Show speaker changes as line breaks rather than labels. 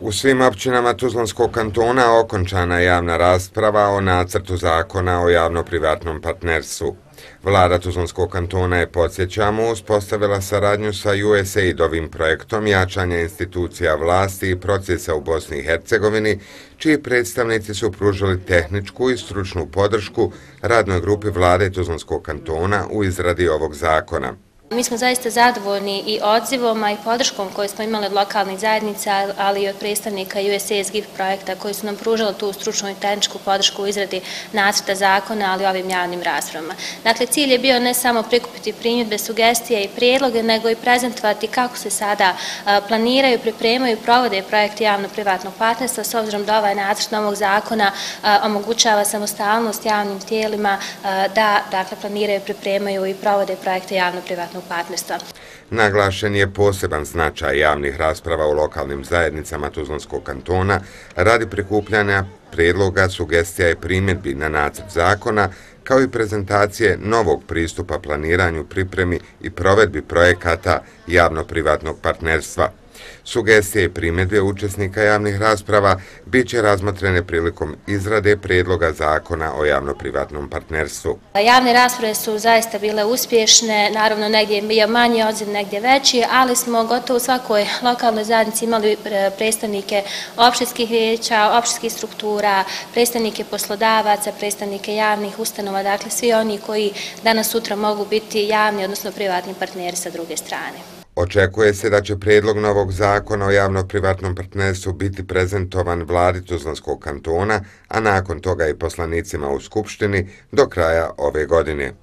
U svim općinama Tuzlanskog kantona okončana je javna rasprava o nacrtu zakona o javno-privatnom partnerstvu. Vlada Tuzlanskog kantona je, podsjećamo, uspostavila saradnju sa USAID ovim projektom jačanja institucija vlasti i procesa u Bosni i Hercegovini, čiji predstavnici su pružili tehničku i stručnu podršku radnoj grupi vlade Tuzlanskog kantona u izradi ovog zakona.
Mi smo zaista zadovoljni i odzivom, a i podrškom koju smo imali od lokalnih zajednica, ali i od predstavnika USAID GIF projekta koji su nam pružali tu stručnu i tehničku podršku u izradi nacrta zakona, ali i ovim javnim raspravama. Dakle, cilj je bio ne samo prikupiti primjedbe, sugestije i prijedloge, nego i prezentovati kako se sada planiraju, pripremaju i provode projekte javno-privatnog partnerstva, s obzirom da ovaj nacrt novog zakona omogućava samostalnost javnim tijelima da dakle, planiraju, pripremaju i provode projekte javno-privatnog javnog partnerstva.
Naglašen je poseban značaj javnih rasprava u lokalnim zajednicama Tuzlanskog kantona radi prikupljanja predloga, sugestija i primjedbi na nacrt zakona, kao i prezentacije novog pristupa planiranju, pripremi i provedbi projekata javno-privatnog partnerstva. Sugestije i primjedbe učesnika javnih rasprava bit će razmatrene prilikom izrade predloga zakona o javno-privatnom partnerstvu.
Javne rasprave su zaista bile uspješne, naravno negdje je bio manji odziv, negdje veći, ali smo gotovo u svakoj lokalnoj zajednici imali e, predstavnike opštinskih vijeća, opštinskih struktura, predstavnike poslodavaca, predstavnike javnih ustanova, dakle svi oni koji danas sutra mogu biti javni, odnosno privatni partneri sa druge strane.
Očekuje se da će predlog novog zakona o javno-privatnom partnerstvu biti prezentovan vladi Tuzlanskog kantona, a nakon toga i poslanicima u Skupštini do kraja ove godine.